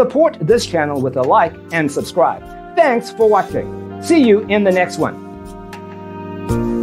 Support this channel with a like and subscribe. Thanks for watching. See you in the next one.